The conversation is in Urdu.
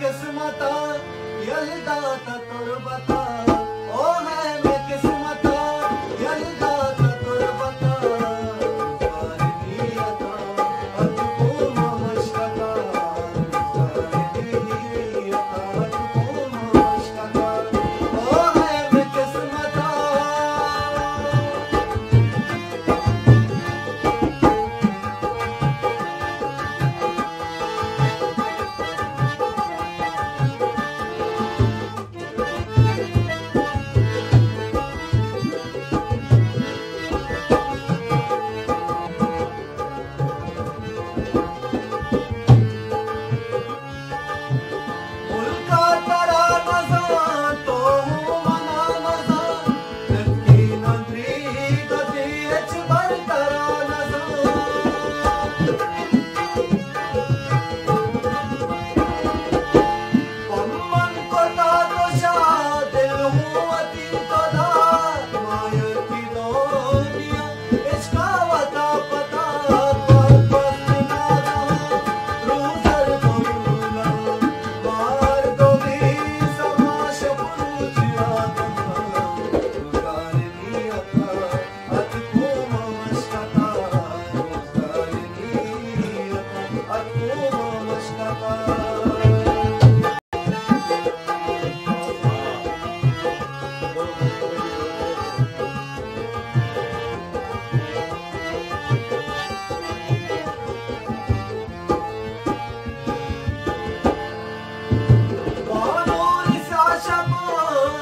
او قسمتا یلدا تا تربتا